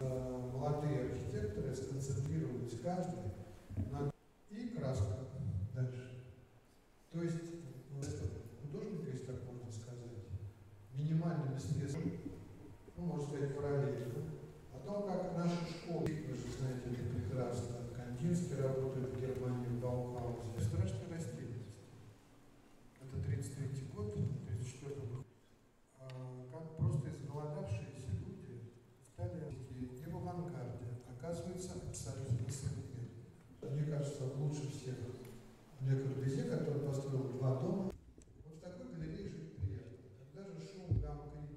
Э, Молодые архитекторы сконцентрировались каждый на... И краска дальше. То есть, ну, художника, если так можно сказать, минимальными средствами, оказывается абсолютно современным. Мне кажется, лучше всех Ле Корбюзье, который построил два дома. Вот в такой галерее жить приятно. Когда же шум, гамма,